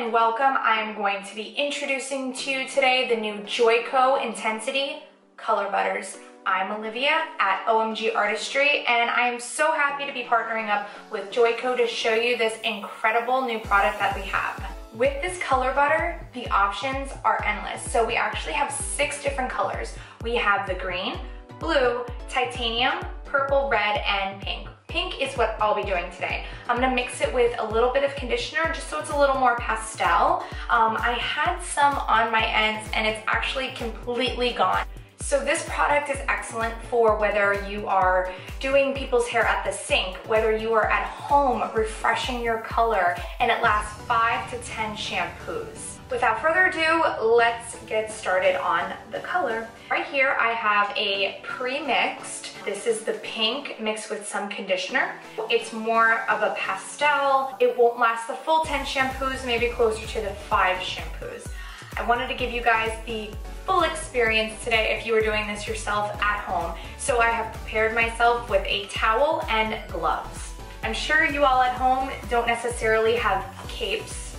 and welcome. I'm going to be introducing to you today the new Joico Intensity Color Butters. I'm Olivia at OMG Artistry and I am so happy to be partnering up with Joico to show you this incredible new product that we have. With this color butter, the options are endless. So we actually have six different colors. We have the green, blue, titanium, purple, red, and pink. Pink is what I'll be doing today. I'm gonna mix it with a little bit of conditioner just so it's a little more pastel. Um, I had some on my ends and it's actually completely gone. So this product is excellent for whether you are doing people's hair at the sink, whether you are at home refreshing your color, and it lasts five to 10 shampoos. Without further ado, let's get started on the color. Right here, I have a pre-mixed. This is the pink mixed with some conditioner. It's more of a pastel. It won't last the full 10 shampoos, maybe closer to the five shampoos. I wanted to give you guys the full experience today if you were doing this yourself at home. So I have prepared myself with a towel and gloves. I'm sure you all at home don't necessarily have capes,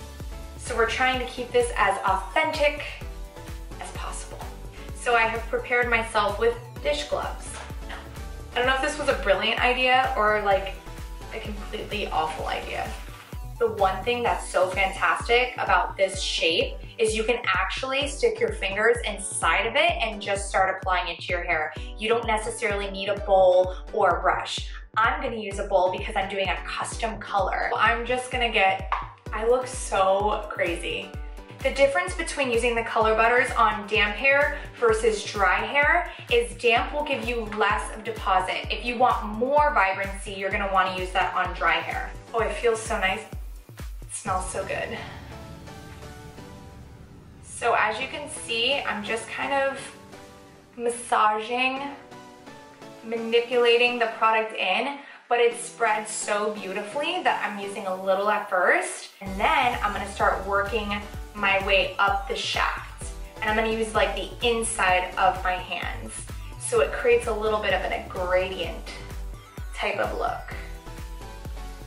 so we're trying to keep this as authentic as possible. So I have prepared myself with dish gloves. I don't know if this was a brilliant idea or like a completely awful idea. The one thing that's so fantastic about this shape is you can actually stick your fingers inside of it and just start applying it to your hair. You don't necessarily need a bowl or a brush. I'm gonna use a bowl because I'm doing a custom color. I'm just gonna get, I look so crazy. The difference between using the color butters on damp hair versus dry hair is damp will give you less of deposit. If you want more vibrancy, you're gonna wanna use that on dry hair. Oh, it feels so nice It smells so good. So as you can see, I'm just kind of massaging, manipulating the product in, but it spreads so beautifully that I'm using a little at first. And then I'm gonna start working my way up the shaft. And I'm gonna use like the inside of my hands. So it creates a little bit of a gradient type of look.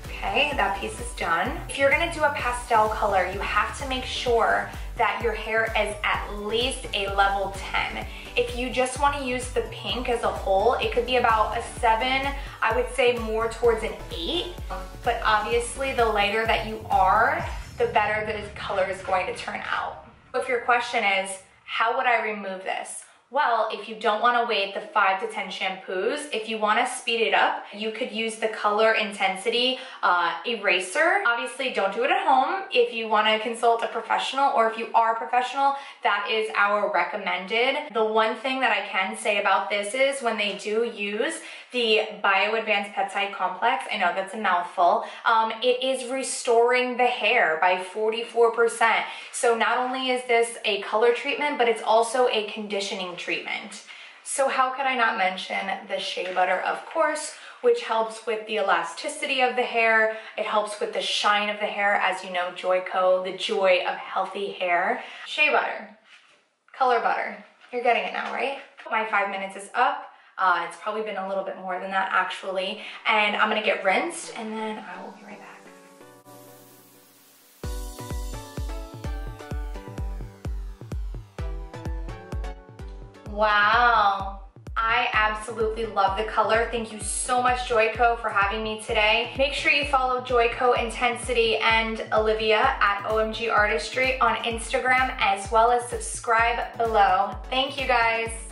Okay, that piece is done. If you're gonna do a pastel color, you have to make sure that your hair is at least a level 10. If you just wanna use the pink as a whole, it could be about a seven, I would say more towards an eight, but obviously the lighter that you are, the better the color is going to turn out. If your question is, how would I remove this? Well, if you don't want to wait the 5 to 10 shampoos, if you want to speed it up, you could use the Color Intensity uh, Eraser. Obviously, don't do it at home. If you want to consult a professional or if you are a professional, that is our recommended. The one thing that I can say about this is when they do use the Bio Advanced Peptide Complex, I know that's a mouthful, um, it is restoring the hair by 44%. So not only is this a color treatment, but it's also a conditioning treatment. So how could I not mention the shea butter, of course, which helps with the elasticity of the hair. It helps with the shine of the hair. As you know, Joico, the joy of healthy hair. Shea butter, color butter. You're getting it now, right? My five minutes is up. Uh, it's probably been a little bit more than that actually. And I'm gonna get rinsed and then I will be right back. Wow. I absolutely love the color. Thank you so much, Joico, for having me today. Make sure you follow Joico Intensity and Olivia at OMG Artistry on Instagram, as well as subscribe below. Thank you, guys.